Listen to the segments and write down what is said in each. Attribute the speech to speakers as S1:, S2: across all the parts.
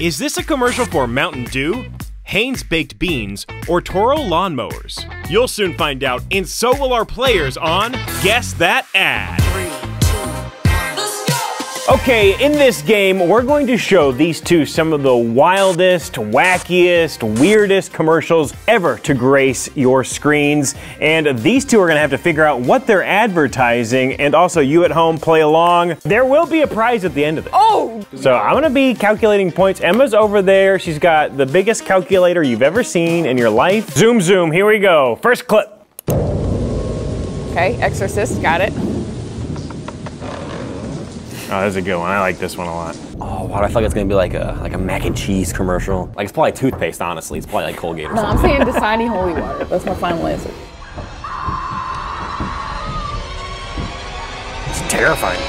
S1: Is this a commercial for Mountain Dew, Hanes Baked Beans, or Toro Lawnmowers? You'll soon find out, and so will our players on Guess That Ad. Okay, in this game, we're going to show these two some of the wildest, wackiest, weirdest commercials ever to grace your screens. And these two are gonna have to figure out what they're advertising, and also you at home play along. There will be a prize at the end of it.
S2: Oh!
S1: So I'm gonna be calculating points. Emma's over there. She's got the biggest calculator you've ever seen in your life. Zoom, zoom, here we go. First clip.
S2: Okay, Exorcist, got it.
S1: Oh, that's a good one. I like this one a lot.
S3: Oh, why do I feel like it's gonna be like a like a mac and cheese commercial? Like it's probably toothpaste, honestly. It's probably like Colgate or
S2: No, I'm
S3: something.
S2: saying Dasani Holy Water. That's my final answer.
S3: It's terrifying.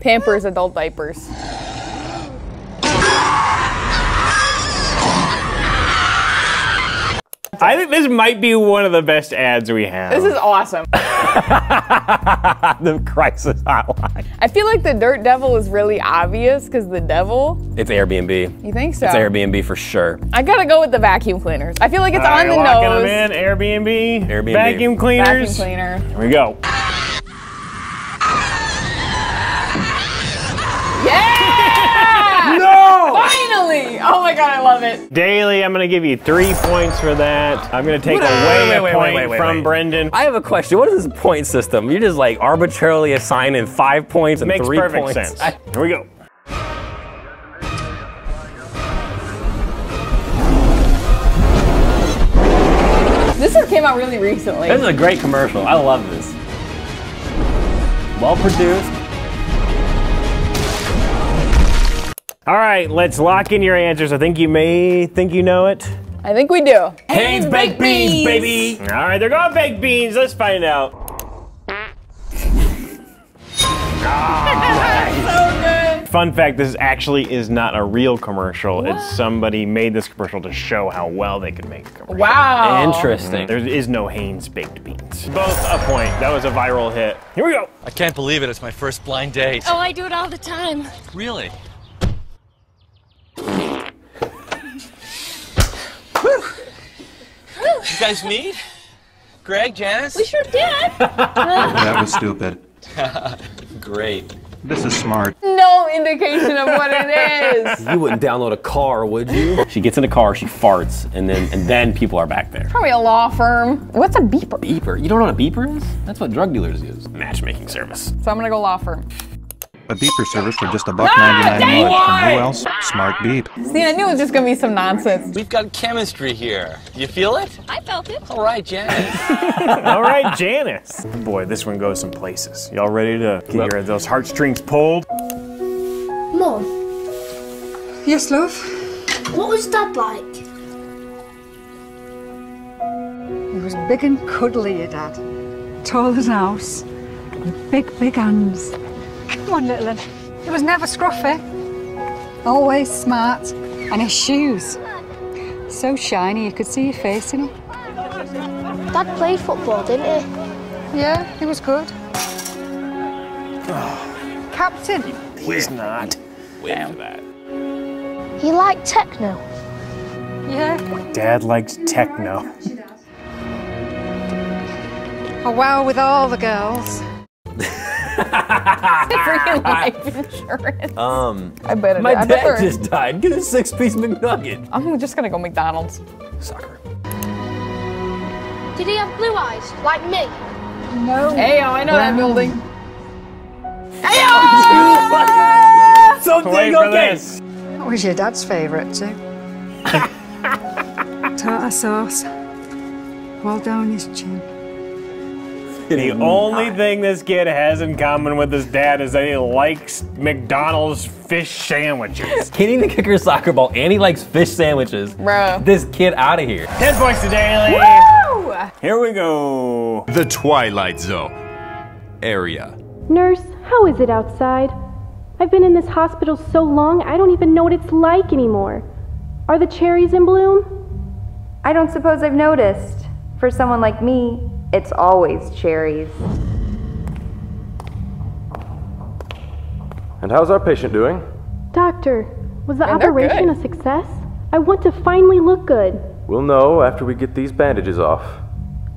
S2: Pampers adult diapers.
S1: I think this might be one of the best ads we have.
S2: This is awesome.
S1: the crisis hotline.
S2: I feel like the Dirt Devil is really obvious because the devil.
S3: It's Airbnb.
S2: You think so?
S3: It's Airbnb for sure.
S2: I gotta go with the vacuum cleaners. I feel like it's
S1: All
S2: on
S1: right,
S2: the
S1: locking
S2: nose.
S1: them in. Airbnb.
S3: Airbnb.
S1: Vacuum cleaners.
S2: Vacuum cleaner.
S1: Here we go.
S2: Yeah!
S1: No!
S2: Finally! Oh my god, I love it.
S1: Daly, I'm gonna give you three points for that. I'm gonna take
S3: Wait,
S1: away
S3: wait,
S1: a
S3: wait,
S1: point
S3: wait, wait,
S1: from
S3: wait.
S1: Brendan.
S3: I have a question. What is this point system? You're just like arbitrarily assigning five points and
S1: Makes
S3: three
S1: perfect
S3: points.
S1: sense.
S3: I-
S1: Here we go.
S2: This one came out really recently.
S3: this is a great commercial. I love this. Well produced.
S1: All right, let's lock in your answers. I think you may think you know it.
S2: I think we do.
S3: Hanes baked beans, baby.
S1: All right, they're going baked beans. Let's find out.
S2: So.
S1: Fun fact: This actually is not a real commercial. It's somebody made this commercial to show how well they could make a commercial.
S2: Wow.
S3: Interesting.
S1: There is no Hanes baked beans. Both a point. That was a viral hit. Here we go.
S4: I can't believe it. It's my first blind date.
S5: Oh, I do it all the time.
S4: Really? Guys meet? Greg, Janice?
S5: We sure did.
S6: That was stupid.
S4: Great.
S6: This is smart.
S2: No indication of what it is.
S3: You wouldn't download a car, would you? She gets in the car, she farts, and then and then people are back there.
S2: Probably a law firm. What's a beeper?
S3: Beeper. You don't know what a beeper is? That's what drug dealers use. Matchmaking service.
S2: So I'm gonna go law firm.
S6: A beeper service for just a buck ah,
S2: ninety-nine
S6: a month. And
S2: it!
S6: who else? Smart Beep.
S2: See, I knew it was just gonna be some nonsense.
S4: We've got chemistry here. You feel it?
S5: I felt it.
S4: All right, Janice.
S1: All right, Janice. Boy, this one goes some places. Y'all ready to get your, those heartstrings pulled?
S5: Mom,
S7: Yes, love?
S5: what was Dad like?
S7: He was big and cuddly, your dad. Tall as an house. With big, big hands. Come on, little one. He was never scruffy. Always smart. And his shoes. So shiny you could see your face in them.
S5: Dad played football, didn't he?
S7: Yeah, he was good. Captain.
S1: He's not.
S3: Wait for that.
S5: He liked techno.
S7: Yeah.
S1: Dad likes techno.
S7: A wow with all the girls.
S2: Freaking life insurance.
S3: Um,
S2: I bet it
S3: my
S2: I
S3: dad
S2: there-
S3: just died. Get a six-piece McNugget.
S2: I'm just gonna go McDonald's.
S3: Sucker.
S5: Did he have blue eyes, like me?
S7: No.
S2: Hey, oh, I know that building.
S3: So
S1: Wait
S3: dang
S1: for
S3: okay.
S1: this.
S7: That was your dad's favourite, too. Tartar sauce. Well down his chin.
S1: The only thing this kid has in common with his dad is that he likes McDonald's fish sandwiches.
S3: Can't even kick her soccer ball, and he likes fish sandwiches.
S2: Bro.
S3: This kid out of here.
S1: 10 points to Daly.
S2: Woo!
S1: Here we go.
S8: The Twilight Zone area.
S9: Nurse, how is it outside? I've been in this hospital so long, I don't even know what it's like anymore. Are the cherries in bloom?
S10: I don't suppose I've noticed. For someone like me, It's always cherries.
S11: And how's our patient doing?
S9: Doctor, was the
S2: And
S9: operation a success? I want to finally look good.
S11: We'll know after we get these bandages off.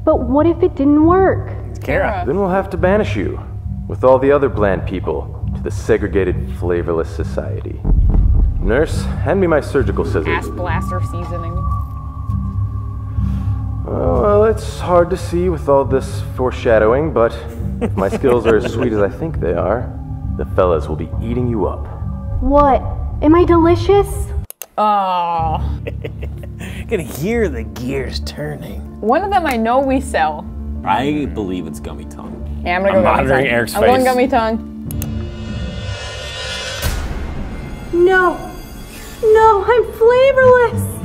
S9: But what if it didn't work?
S1: It's Kara.
S11: Then we'll have to banish you, with all the other bland people, to the segregated, flavorless society. Nurse, hand me my surgical scissors.
S2: Ass blaster seasoning.
S11: Oh, well, it's hard to see with all this foreshadowing, but if my skills are as sweet as I think they are, the fellas will be eating you up.
S9: What? Am I delicious?
S2: Oh.
S1: You can hear the gears turning.
S2: One of them I know we sell.
S3: I believe it's gummy tongue.
S2: Yeah, I'm gonna
S1: I'm
S2: go gummy
S1: monitoring
S2: tongue.
S1: Eric's
S2: I'm going gummy tongue.
S9: No. No, I'm flavorless.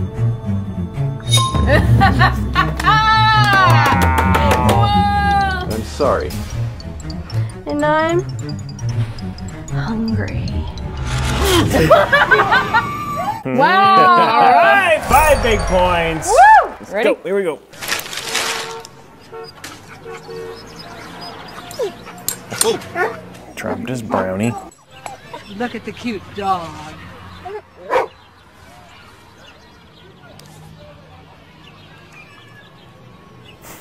S2: Ah!
S11: I'm sorry.
S9: And I'm hungry.
S2: Wow!
S1: All right, five big points.
S2: Woo! Ready?
S1: Go, here we go. Dropped his brownie.
S7: Look at the cute dog.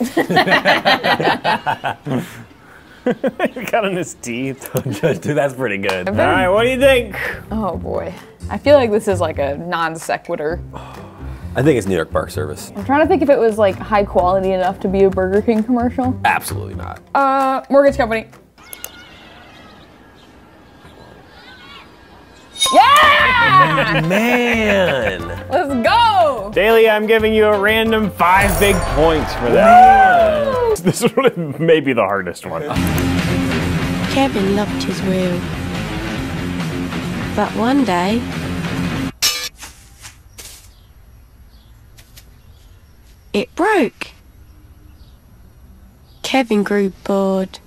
S1: Got on his teeth.
S3: Dude, that's pretty good.
S1: All right, what do you think?
S2: Oh boy. I feel like this is like a non sequitur.
S3: I think it's New York Park Service.
S2: I'm trying to think if it was like high quality enough to be a Burger King commercial.
S3: Absolutely not.
S2: Uh, mortgage company. Yeah!
S3: Man!
S2: Let's go!
S1: Daly, I'm giving you a random five big points for that. This one may be the hardest one.
S12: Kevin loved his wheel. But one day, it broke. Kevin grew bored.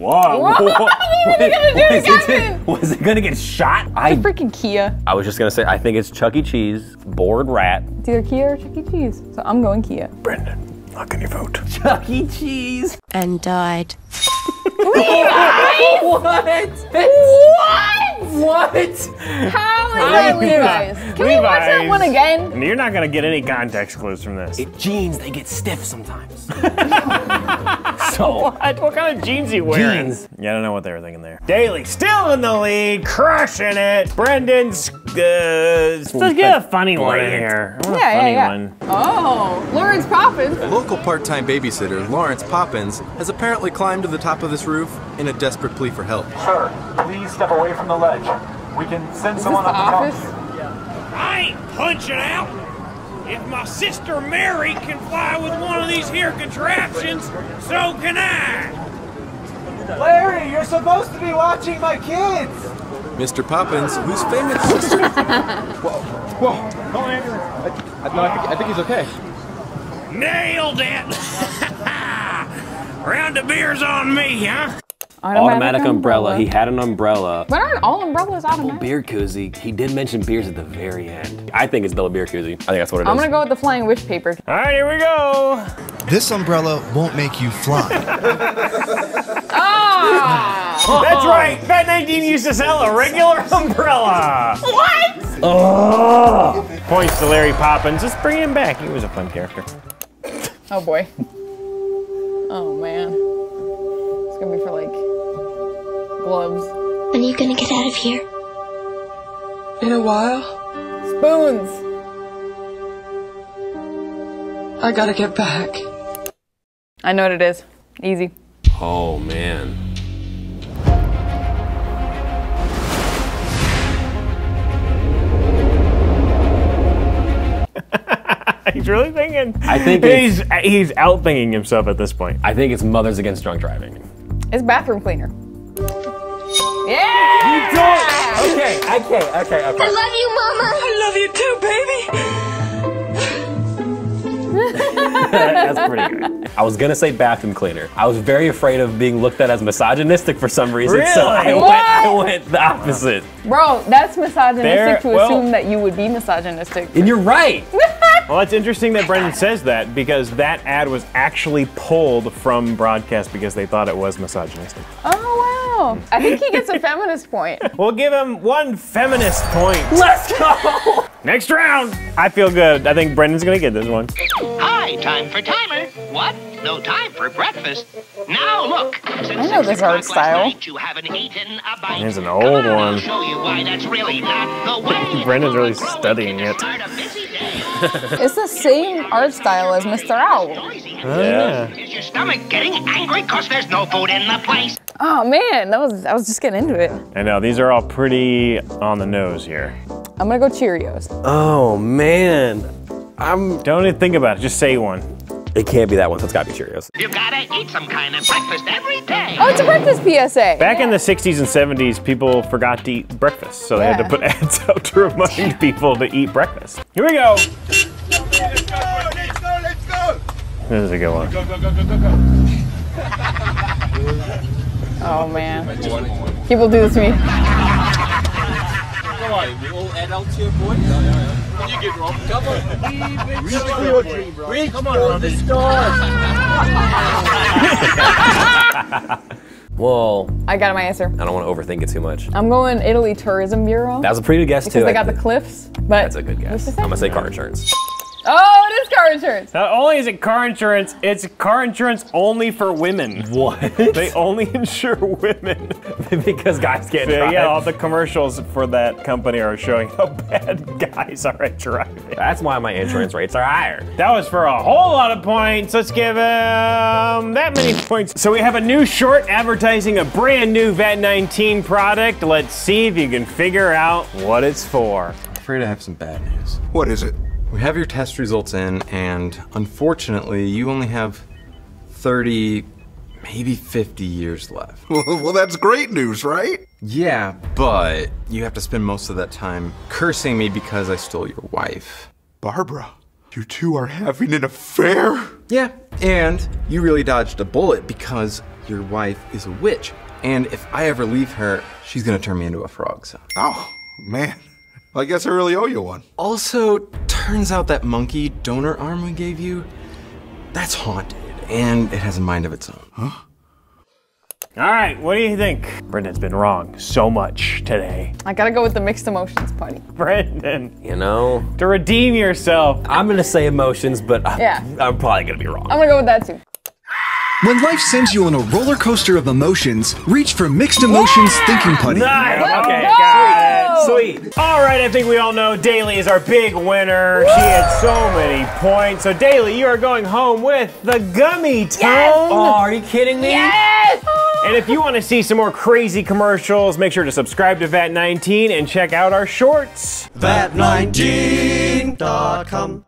S1: Whoa.
S2: What are they gonna do to
S3: Was it, was it gonna get shot?
S2: It's
S3: I,
S2: a freaking Kia.
S3: I was just gonna say, I think it's Chuck E. Cheese, bored rat.
S2: It's either Kia or Chuck E. Cheese. So I'm going Kia.
S1: Brendan, how can you vote?
S3: Chuck E. Cheese.
S12: And died.
S3: what?
S2: What?
S3: What?
S2: How is that Levi's? Can we watch that one again?
S1: You're not gonna get any context clues from this.
S3: It, Jeans, they get stiff sometimes. So,
S1: What? What kind of jeans you wearing?
S3: Jeans.
S1: Yeah, I don't know what they were thinking there. Daly still in the lead, crushing it. Brendan's uh, let's get a funny one in here. I want
S2: Yeah, yeah, yeah.
S1: one.
S2: Oh, Lawrence Poppins.
S13: Local part-time babysitter Lawrence Poppins has apparently climbed to the top of this roof in a desperate plea for help.
S14: Sir, please step away from the ledge. We can send
S2: Is this
S14: someone
S2: the
S14: up to help
S2: office?
S15: I ain't punching out. If my sister Mary can fly with one of these here contraptions, so can I.
S14: Larry, you're supposed to be watching my kids!
S13: Mr. Poppins, whose famous sister...
S14: Whoa, come on, Andrew. I, I, no, I, think, I think he's okay.
S15: Nailed it. Round of beers on me, huh?
S3: Automatic umbrella. He had an umbrella.
S2: But aren't all umbrellas automatic?
S3: Beer koozie. He did mention beers at the very end. I think it's still a beer koozie. I think that's what it is.
S2: I'm gonna go with the flying wish paper.
S1: All right, here we go.
S16: This umbrella won't make you fly.
S2: Ah!
S1: That's right. Vat19 used to sell a regular umbrella.
S2: What?
S1: Oh. Points to Larry Poppins. Just bring him back. He was a fun character.
S2: Oh boy. Oh man. It's gonna be for like gloves.
S5: When are you gonna get out of here?
S17: In a while,
S2: Spoons.
S17: I gotta get back.
S2: I know what it is. Easy.
S3: Oh man.
S1: he's really thinking.
S3: I think
S1: he's he's outthinking himself at this point.
S3: I think it's Mothers Against Drunk Driving.
S2: It's bathroom cleaner. Yeah!
S3: Okay, okay, okay, okay.
S5: I love you, Mama.
S17: I love you too, baby.
S3: That's pretty good. I was gonna say bathroom cleaner. I was very afraid of being looked at as misogynistic for some reason, so I went, I went the opposite.
S2: Bro, that's misogynistic
S1: There-
S2: to
S1: well-
S2: assume that you would be misogynistic.
S3: And you're right.
S1: Well, it's interesting that Brendan says that because that ad was actually pulled from broadcast because they thought it was misogynistic.
S2: Oh, wow. I think he gets a feminist point.
S1: We'll give him one feminist point.
S3: Let's go!
S1: Next round. I feel good. I think Brendan's gonna get this one.
S10: Hi, time for timer. What? No time for breakfast. Now look. Since
S2: I know this art style.
S10: night, you haven't eaten a bite.
S1: Here's an old
S10: I'll
S1: one.
S10: show you why that's really not the way.
S1: Brendan's really studying it.
S2: It's the same art style as Mr. Owl.
S1: Yeah.
S10: Is your stomach getting angry cause there's no food in the place?
S2: Oh man, that was I was just getting into it.
S1: I know these are all pretty on the nose here.
S2: I'm gonna go Cheerios.
S3: Oh man, I'm.
S1: Don't even think about it. Just say one.
S3: It can't be that one. So it's got to be Cheerios.
S10: You gotta eat some kind of breakfast every day.
S2: Oh, it's a breakfast PSA.
S1: Back in the 60s and 70s, people forgot to eat breakfast, so they had to put ads out to remind people to eat breakfast. Here we go. Let's go, let's go, let's go. This is a good one.
S2: Oh man. People do this to me.
S4: Come on, we all adults here, boy. You get wrong. Come on. Reach for your dream, bro. Reach Come on, for the stars.
S3: Well,
S2: I got my answer.
S3: I don't want to overthink it too much.
S2: I'm going Italy Tourism Bureau.
S3: That was a pretty good guess
S2: because
S3: too.
S2: they got the cliffs. But
S3: That's a good guess. I'm gonna say car insurance.
S2: Oh, it is car insurance.
S1: Not only is it car insurance, it's car insurance only for women.
S3: What?
S1: They only insure women.
S3: because guys can't
S1: So,
S3: drive.
S1: yeah, all the commercials for that company are showing how bad guys are at driving.
S3: That's why my insurance rates are higher.
S1: That was for a whole lot of points. Let's give him that many points. So we have a new short advertising a brand new VAT19 product. Let's see if you can figure out what it's for.
S11: I'm afraid I have some bad news.
S18: What is it?
S11: We have your test results in, and unfortunately, you only have 30, maybe 50 years left.
S18: well, that's great news, right?
S11: Yeah, but you have to spend most of that time cursing me because I stole your wife.
S18: Barbara, you two are having an affair?
S11: Yeah, and you really dodged a bullet because your wife is a witch. And if I ever leave her, she's gonna turn me into a frog, so.
S18: Oh, man. I guess I really owe you one.
S11: Also, turns out that monkey donor arm we gave you, that's haunted, and it has a mind of its own.
S18: Huh?
S1: All right, what do you think? Brendan's been wrong so much today.
S2: I gotta go with the mixed emotions party.
S1: Brendan,
S3: You know,
S1: to redeem yourself.
S3: I'm gonna say emotions, but I'm,
S2: Yeah.
S3: I'm probably gonna be wrong.
S2: I'm gonna go with that too.
S16: When life sends you on a roller coaster of emotions, reach for Mixed Emotions Thinking Putty.
S1: Nice.
S2: Let's
S1: Okay,
S2: go!
S3: Sweet.
S1: All right, I think we all know Daly is our big winner. She had so many points. So Daly, you are going home with the gummy tongue.
S3: Oh, are you kidding me?
S2: Yes!
S1: And if you want to see some more crazy commercials, make sure to subscribe to VAT19 and check out our shorts.
S19: VAT19.com.